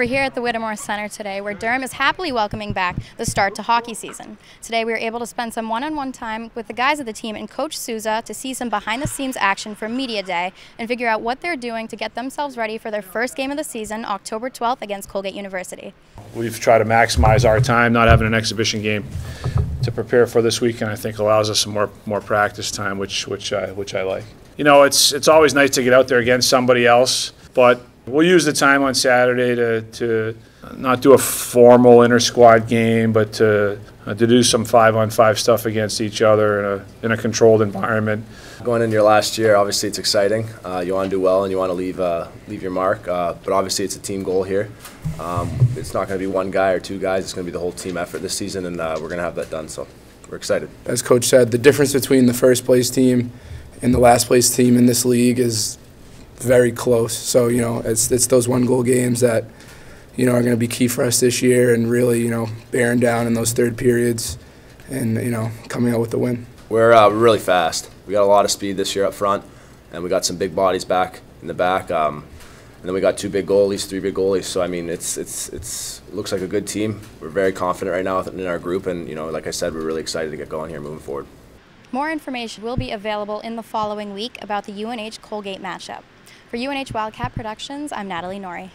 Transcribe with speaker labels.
Speaker 1: We're here at the Whittemore Center today where Durham is happily welcoming back the start to hockey season. Today we were able to spend some one-on-one time with the guys of the team and Coach Souza to see some behind-the-scenes action for Media Day and figure out what they're doing to get themselves ready for their first game of the season, October 12th against Colgate University.
Speaker 2: We've tried to maximize our time, not having an exhibition game to prepare for this weekend. I think allows us some more more practice time, which which I which I like. You know, it's it's always nice to get out there against somebody else, but We'll use the time on Saturday to, to not do a formal inter squad game, but to, uh, to do some five on five stuff against each other in a, in a controlled environment.
Speaker 3: Going into your last year, obviously it's exciting. Uh, you want to do well and you want to leave uh, leave your mark. Uh, but obviously it's a team goal here. Um, it's not going to be one guy or two guys. It's going to be the whole team effort this season, and uh, we're going to have that done. So we're excited.
Speaker 4: As coach said, the difference between the first place team and the last place team in this league is very close. So you know, it's it's those one goal games that you know are going to be key for us this year, and really you know bearing down in those third periods, and you know coming out with the win.
Speaker 3: We're uh, really fast. We got a lot of speed this year up front, and we got some big bodies back in the back. Um, and then we got two big goalies, three big goalies. So I mean, it's it's it's it looks like a good team. We're very confident right now in our group, and you know, like I said, we're really excited to get going here moving forward.
Speaker 1: More information will be available in the following week about the UNH Colgate matchup. For UNH Wildcat Productions, I'm Natalie Norrie.